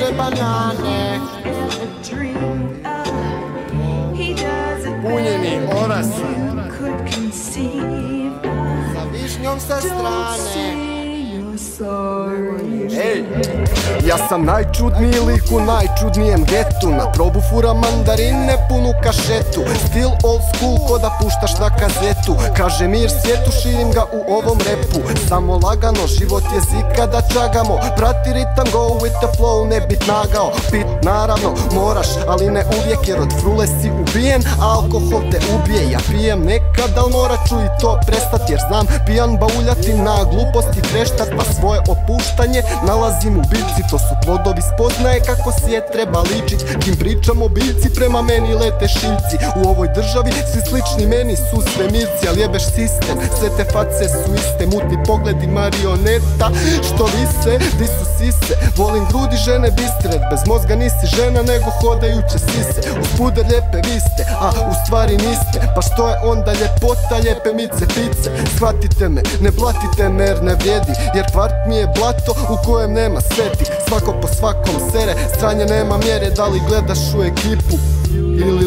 pysznie banany Płynie mi oraz Za wiśnią ze strony Ej, ja sam najčudniji lik u najčudnijem getu. Na probu fura mandarine punu kašetu. Stil old school ko da puštaš na kazetu. Kaže mir svijetu širim ga u ovom repu. Samo lagano život je zika da čagamo. Prati ritam go with the flow ne bit nagao. Pit naravno moraš ali ne uvijek jer od frule si ubijen. Alkohol te ubije Ja pijem nekad al morat ću i to prestat Jer znam pijan bauljati na gluposti kreštat Pa svoje opuštanje nalazim u biljci To su plodovi spoznaje kako svijet treba ličit. Kim pričam o biljci prema meni lete šiljci U ovoj državi svi slični meni su sve mirci Ali jebeš sistem, sve te face su iste Mutni pogledi marioneta. Što vise Di su sise, volim grudi žene bistre Bez mozga nisi žena nego hodajuće sise. Uz puder lijepe vi ste, a u stvari niste. Pa što je onda ljepota lijepe mice pice? Shvatite me, ne blatite me jer ne vrijedi. Jer kvart mi je blato u kojem nema sveti. Svako po svakom sere, stranje nema mjere Da li gledaš u ekipu ili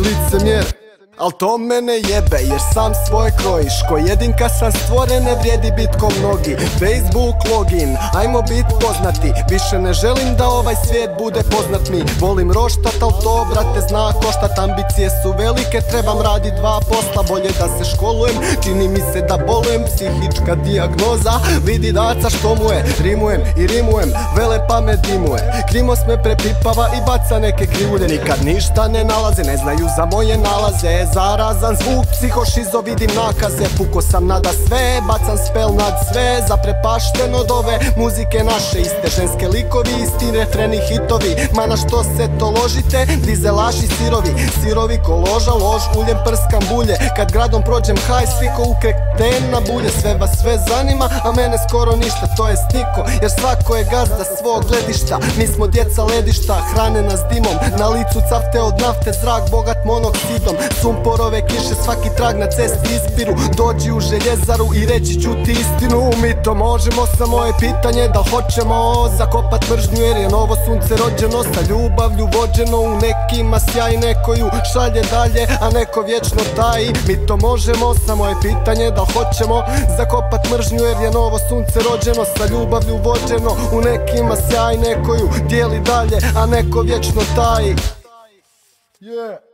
Al to mene jebe jer sam svoj krojiš Ko jedinka sam stvoren ne vrijedi bit ko mnogi. Facebook login, ajmo bit poznati Više ne želim da ovaj svijet bude poznat mi. Volim roštat al to brate zna koštat Ambicije su velike trebam radit dva posla Bolje da se školujem. Čini mi se da bolujem Psihička dijagnoza vidi daca što mu je Rimujem i rimujem vele pamet dimuje. Krimos me prepipava i baca neke krivulje Nikad ništa ne nalaze ne znaju za moje nalaze zarazan zvuk Psihošizo vidim nakaze. Puko sam nada sve Bacan spel nad sve Zaprepašten od ove muzike naše. Iste ženske likovi Isti refreni hitovi. Ma na što se to ložite Dizelaši sirovi. Sirovi ko loža lož Uljem prskam bulje. Kad gradom prođem haj Svi ko ukreten na bulje. Sve vas sve zanima A mene skoro ništa To je niko. Jer svako je gazda svog gledišta. Mi smo djeca ledišta Hrane nas dimom. Na licu cafte od nafte Zrak bogat monoksidom Sumporove kiše svaki trag na cesti ispiru. Dođi u željezaru i reći ću ti istinu. Mi to možemo, samo je pitanje da hoćemo Zakopat mržnju jer je novo sunce rođeno Sa ljubavlju vođeno u nekima sjaj Neko ju šalje dalje, a neko vječno taji. Mi to možemo, samo je pitanje da hoćemo Zakopat mržnju jer je novo sunce rođeno Sa ljubavlju vođeno u nekima sjaj Neko ju dijeli dalje, a neko vječno taji. Yeah.